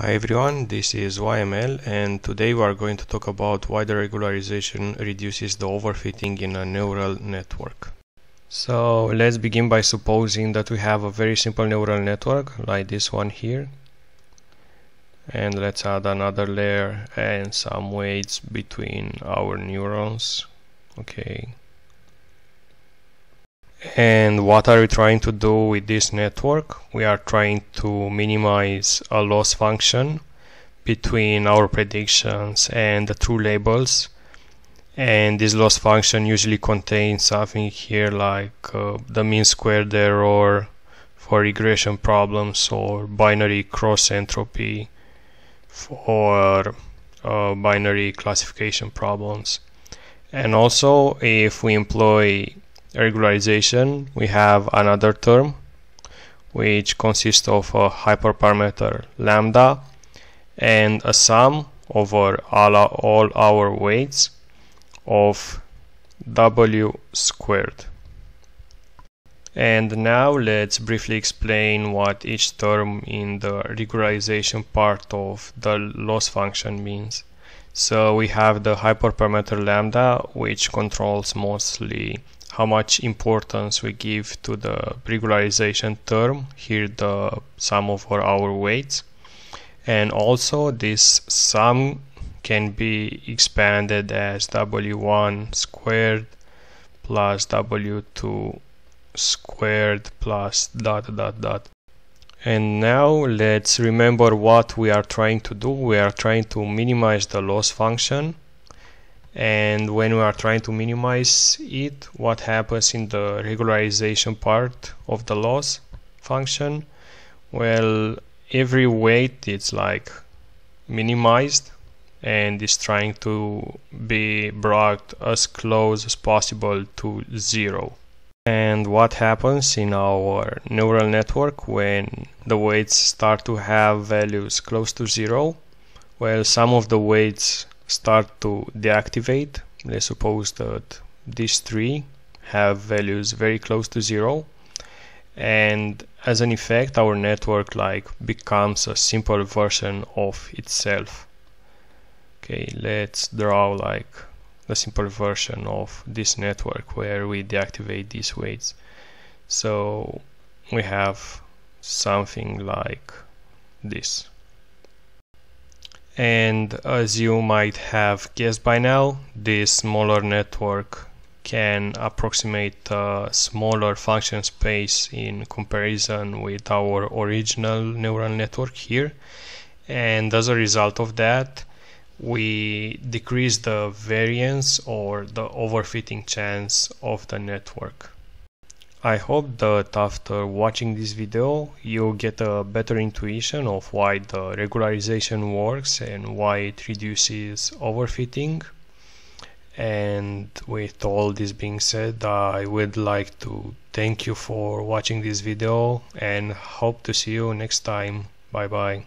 Hi everyone, this is YML and today we are going to talk about why the regularization reduces the overfitting in a neural network. So let's begin by supposing that we have a very simple neural network like this one here. And let's add another layer and some weights between our neurons. Okay and what are we trying to do with this network? We are trying to minimize a loss function between our predictions and the true labels and this loss function usually contains something here like uh, the mean squared error for regression problems or binary cross entropy for uh, binary classification problems and also if we employ regularization we have another term which consists of a hyperparameter lambda and a sum over all, our weights of w squared. And now let's briefly explain what each term in the regularization part of the loss function means. So we have the hyperparameter lambda which controls mostly how much importance we give to the regularization term here the sum of our weights. And also this sum can be expanded as w1 squared plus w2 squared plus dot dot dot. And now let's remember what we are trying to do. We are trying to minimize the loss function and when we are trying to minimize it what happens in the regularization part of the loss function? Well every weight it's like minimized and is trying to be brought as close as possible to zero. And what happens in our neural network when the weights start to have values close to zero? Well some of the weights start to deactivate. Let's suppose that these three have values very close to zero. And as an effect our network like becomes a simple version of itself. Okay let's draw like the simple version of this network where we deactivate these weights. So we have something like this and as you might have guessed by now this smaller network can approximate a smaller function space in comparison with our original neural network here. And as a result of that we decrease the variance or the overfitting chance of the network I hope that after watching this video you'll get a better intuition of why the regularization works and why it reduces overfitting. And with all this being said I would like to thank you for watching this video and hope to see you next time. Bye bye